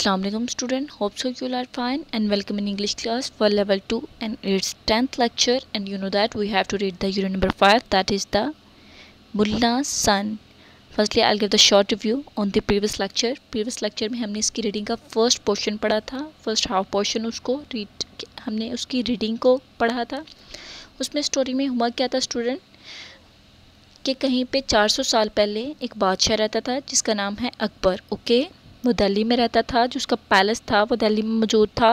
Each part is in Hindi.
Aslam student hope so you are fine and welcome in English class for level two and it's tenth lecture and you know that we have to read the unit number five that is the Mulla son firstly I give the short view on the previous lecture previous lecture में हमने इसकी रीडिंग का फ़र्स्ट पोर्शन पढ़ा था फ़र्स्ट हाफ़ पोर्शन उसको रीड हमने उसकी रीडिंग को पढ़ा था। उसमें स्टोरी में हुआ क्या था स्टूडेंट कि कहीं पर चार सौ साल पहले एक बादशाह रहता था, जिसका नाम है अकबर ओके okay? वो दिल्ली में रहता था, जो उसका पैलेस था, वो दिल्ली में मौजूद था।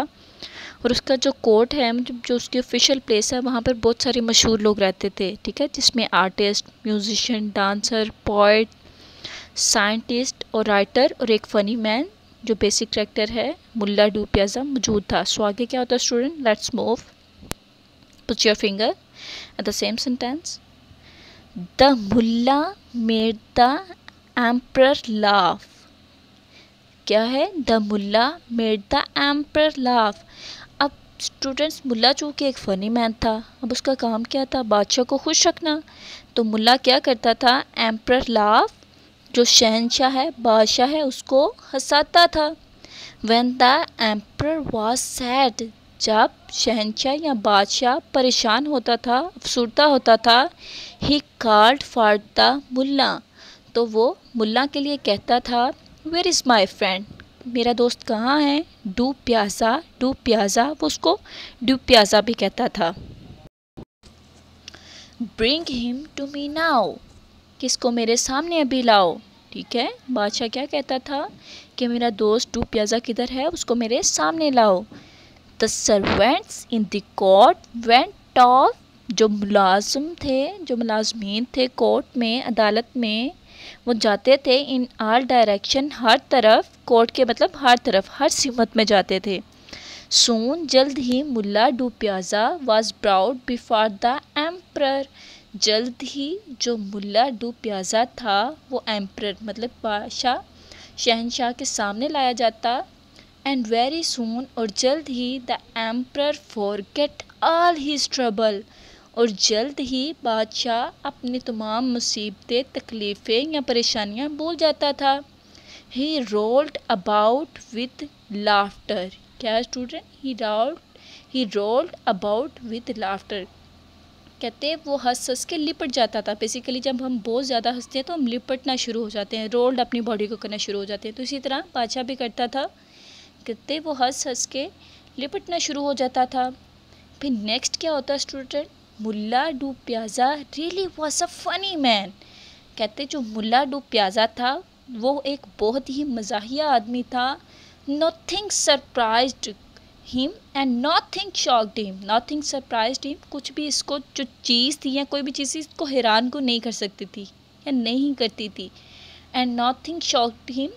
और उसका जो कोर्ट है, जो उसकी ऑफिशियल प्लेस है, वहाँ पर बहुत सारे मशहूर लोग रहते थे, ठीक है? जिसमें artist musician dancer poet scientist और राइटर और एक फ़नी मैन जो बेसिक करेक्टर है, मुल्ला डू प्याजा मौजूद था। सो आगे क्या होता है student let's move put your finger at the same sentence the Mulla made the emperor laugh क्या है? The Mulla made the emperor laugh अब स्टूडेंट्स मुल्ला चूँकि एक फ़नी मैन था, अब उसका काम क्या था? बादशाह को खुश रखना। तो मुल्ला क्या करता था? एम्पर लाफ जो शहनशाह है, बादशाह है, उसको हंसाता था। When the emperor was sad जब शहनशाह या बादशाह परेशान होता था अफसुरदा होता था ही कार्ड फाड़ द मुल्ला तो वो मुल्ला के लिए कहता था वेर इज़ माई फ्रेंड मेरा दोस्त कहाँ है? डू प्याजा डू प्याजा वो उसको डू प्याजा भी कहता था। Bring him to me now किसको? मेरे सामने अभी लाओ। ठीक है? बादशाह क्या कहता था? कि मेरा दोस्त डू प्याजा किधर है? उसको मेरे सामने लाओ। The servants in the court went off जो मुलाजम थे, जो मुलाजमीन थे कोर्ट में, अदालत में वो जाते थे इन आल डायरेक्शन हर तरफ़ कोर्ट के मतलब हर तरफ़, हर सीमत में जाते थे। सोन जल्द ही Mulla Do Piyaza was brought before the emperor जल्द ही जो मुल्ला डू प्याजा था, वो एम्पर मतलब बादशाह, शहनशाह के सामने लाया जाता। एंड वेरी सून और जल्द ही the emperor forget all his trouble और जल्द ही बादशाह अपनी तमाम मुसीबतें, तकलीफ़ें या परेशानियाँ भूल जाता था। He rolled about with laughter क्या student he rolled he rolled about with laughter कहते वो हंस हंस के लिपट जाता था। बेसिकली जब हम बहुत ज़्यादा हँसते हैं तो हम लिपटना शुरू हो जाते हैं। रोल्ड अपनी बॉडी को करना शुरू हो जाते हैं। तो इसी तरह बादशाह भी करता था। कहते वो हंस हंस के लिपटना शुरू हो जाता था। फिर नेक्स्ट क्या होता है student Mulla Do Piyaza really was a funny man कहते जो मुल्ला डू प्याजा था, वो एक बहुत ही मजाहिया आदमी था। Nothing surprise him and nothing shocked him nothing surprise him कुछ भी इसको, जो चीज़ थी या कोई भी चीज़ इसको हैरान को नहीं कर सकती थी या नहीं करती थी। एंड नथिंग शॉक्ड हिम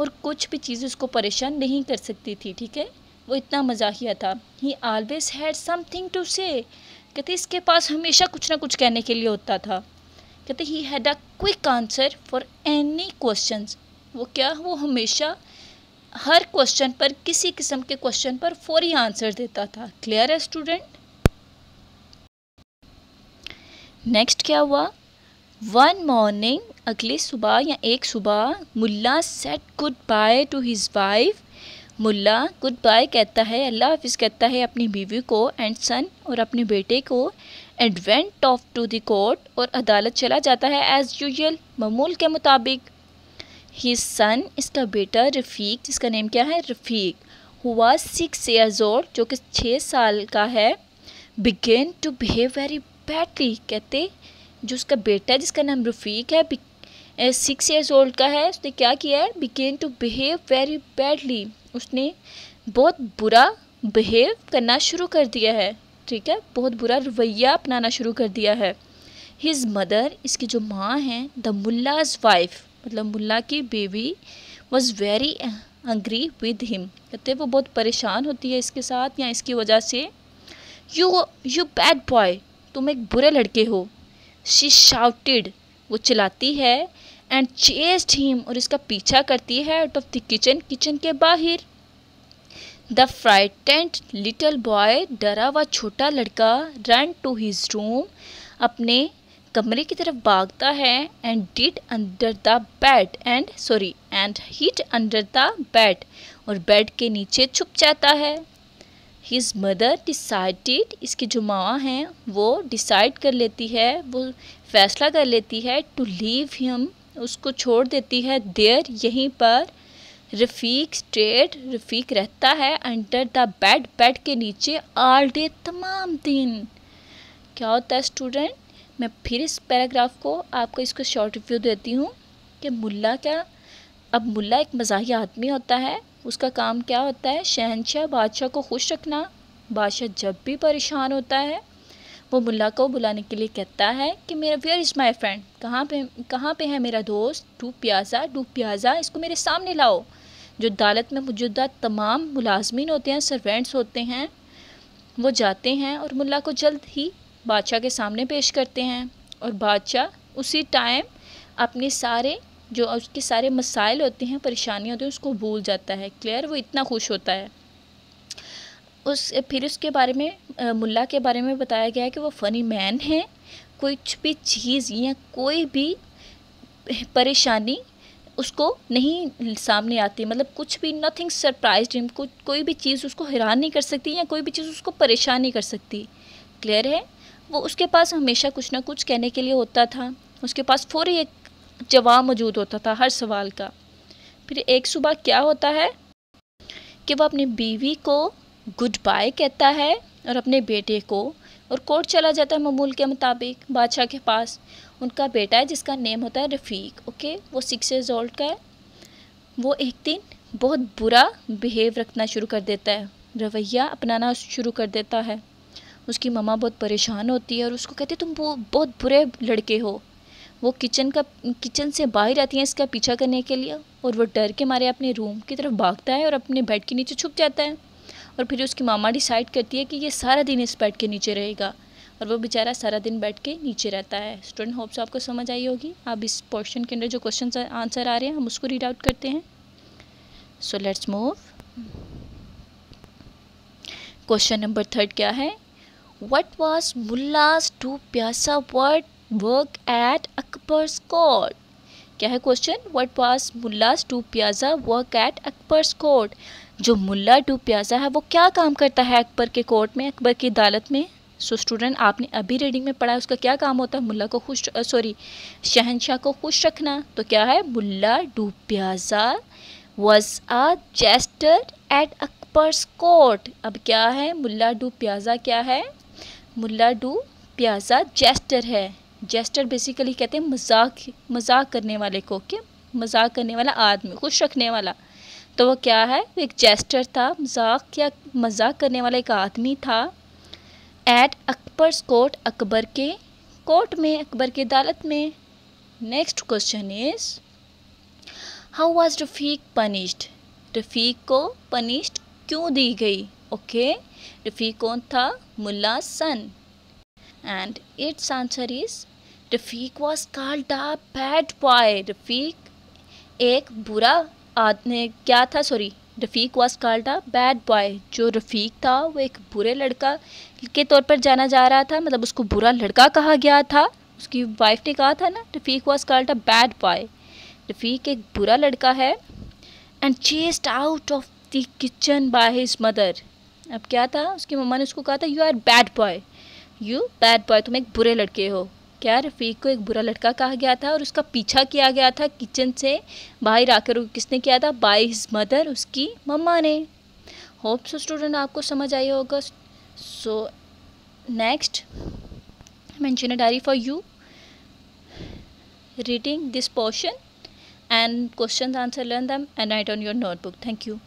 और कुछ भी चीज़ उसको परेशान नहीं कर सकती थी, ठीक है? वो इतना मजाहिया था। He always had something to say कहते, इसके पास हमेशा कुछ ना कुछ कहने के लिए होता था। कहते he had a quick answer for any question वो क्या? वो हमेशा हर क्वेश्चन पर, किसी किस्म के क्वेश्चन पर फौरी आंसर देता था। क्लियर है स्टूडेंट नेक्स्ट क्या हुआ? वन मॉर्निंग अगली सुबह या एक सुबह, Mulla said goodbye to his wife Mulla goodbye कहता है, अल्लाह हाफिज़ कहता है अपनी बीवी को एंड सन और अपने बेटे को and went off to the court और अदालत चला जाता है एज़ यूजल ममूल के मुताबिक। ही सन इसका बेटा रफ़ीक, जिसका नेम क्या है? रफ़ीक हुआ सिक्स ईयर्स ओल्ड जो कि छः साल का है began to behave very badly कहते, जो उसका बेटा, जिसका नाम रफ़ीक है सिक्स ईयर्स ओल्ड का है, उसने क्या किया है? Began to behave very badly उसने बहुत बुरा बिहेव करना शुरू कर दिया है, ठीक है? बहुत बुरा रवैया अपनाना शुरू कर दिया है। हिज मदर इसकी जो माँ हैं द मुल्लाज वाइफ मतलब मुल्ला की baby was very angry with him कहते वो बहुत परेशान होती है इसके साथ या इसकी वजह से। यू यू बैड बॉय तुम एक बुरे लड़के हो। शी शाउटेड वो चलाती है एंड चेस्ट हिम और इसका पीछा करती है out of the kitchen kitchen के बाहर। द फ्राइटेंट लिटल बॉय डरा हुआ छोटा लड़का रन टू हिज रूम अपने कमरे की तरफ़ भागता है and hid under the bed and sorry and hid under the bed और बेड के नीचे छुप जाता है। हिज मदर डिसाइडेड इसकी जो माँ हैं, वो डिसाइड कर लेती है, वो फैसला कर लेती है टू लीव हिम उसको छोड़ देती है, देर यहीं पर रफ़ीक स्ट्रेट रफ़ीक रहता है अंडर द बेड बेड के नीचे ऑल डे तमाम दिन। क्या होता है स्टूडेंट मैं फिर इस पैराग्राफ को आपको इसको शॉर्ट रिव्यू देती हूँ कि मुल्ला क्या, अब मुल्ला एक मजाही आदमी होता है, उसका काम क्या होता है? शहनशाह बादशाह को खुश रखना। बादशाह जब भी परेशान होता है, वो मुल्ला को बुलाने के लिए कहता है कि मेरा वेयर इज़ माई फ्रेंड कहाँ पे कहाँ पे है मेरा दोस्त? डू प्याजा डू प्याजा, इसको मेरे सामने लाओ। जो अदालत में मौजूदा तमाम मुलाजमीन होते हैं सर्वेंट्स होते हैं, वो जाते हैं और मुल्ला को जल्द ही बादशाह के सामने पेश करते हैं और बादशाह उसी टाइम अपने सारे, जो उसके सारे मसाइल होते हैं, परेशानियाँ होती हैं, उसको भूल जाता है। क्लियर? वो इतना खुश होता है। उस, फिर उसके बारे में मुल्ला के बारे में बताया गया है कि वो फ़नी मैन है। कुछ भी चीज़ या कोई भी परेशानी उसको नहीं सामने आती मतलब कुछ भी नथिंग सरप्राइज़ कुछ कोई भी चीज़ उसको हैरान नहीं कर सकती या कोई भी चीज़ उसको परेशान नहीं कर सकती। क्लियर है? वो उसके पास हमेशा कुछ ना कुछ कहने के लिए होता था। उसके पास फौरी एक जवाब मौजूद होता था हर सवाल का। फिर एक सुबह क्या होता है? कि वह अपनी बीवी को गुड बाय कहता है और अपने बेटे को, और कोर्ट चला जाता है मामूल के मुताबिक, बादशाह के पास। उनका बेटा है, जिसका नेम होता है रफ़ीक ओके वो सिक्स ईयर्स ओल्ड का है। वो एक दिन बहुत बुरा बिहेव रखना शुरू कर देता है। रवैया अपनाना शुरू कर देता है। उसकी ममा बहुत परेशान होती है और उसको कहती है, तुम वो बहुत बुरे लड़के हो। वो किचन का किचन से बाहर आती हैं इसका पीछा करने के लिए और वो डर के मारे अपने रूम की तरफ़ भागता है और अपने बेड के नीचे छुप जाता है। और फिर उसकी मामा डिसाइड करती है कि ये सारा दिन इस बेड के नीचे रहेगा। और वो बेचारा सारा दिन बैठ के नीचे रहता है। स्टूडेंट होप्स आपको समझ आई होगी। अब इस पोर्शन के अंदर जो क्वेश्चन आंसर आ रहे हैं, हम उसको रीड आउट करते हैं। So let's move question number third क्या है? What was Mulla's Do Pyaza word work at Akbar's court क्या है question what was Mulla's Do Pyaza work at Akbar's court जो मुल्ला टू प्याजा है, वो क्या काम करता है अकबर के कोर्ट में, अकबर की अदालत में? सो so, स्टूडेंट आपने अभी रीडिंग में पढ़ा है उसका क्या काम होता है? मुल्ला को खुश सॉरी शहनशाह को खुश रखना। तो क्या है? Mulla Do Pyaza was a jester at Akbar's court अब क्या है? मुल्ला डू प्याजा क्या है? मुल्ला डू प्याजा जेस्टर है। जेस्टर बेसिकली कहते हैं मज़ाक मज़ाक करने वाले को कि मज़ाक करने वाला आदमी खुश रखने वाला। तो वो क्या है? एक जेस्टर था मज़ाक या मज़ाक करने वाला एक आदमी था। एट अकबर कोर्ट अकबर के कोर्ट में अकबर की अदालत में next question is how was Rafiq punished Rafiq को पनिश्ड क्यों दी गई ओके? रफ़ीक कौन था Mulla son and its answer is Rafiq was called a bad boy Rafiq एक बुरा आदमी क्या था sorry Rafiq was called a bad boy जो रफ़ीक था, वो एक बुरे लड़का के तौर पर जाना जा रहा था। मतलब उसको बुरा लड़का कहा गया था। उसकी वाइफ ने कहा था ना, Rafiq was called a bad boy Rafiq एक बुरा लड़का है। And chased out of the kitchen by his mother अब क्या था? उसकी मम्मा ने उसको कहा था you are bad boy you bad boy तुम एक बुरे लड़के हो। क्या रफीक को एक बुरा लड़का कहा गया था और उसका पीछा किया गया था किचन से? बाहर आकर किसने किया था? बाई हिज मदर, उसकी मम्मा ने। होप सो स्टूडेंट, आपको समझ आई होगा। So, next, mention a diary for you. Reading this portion and question answer, learn them and write on your notebook. Thank you.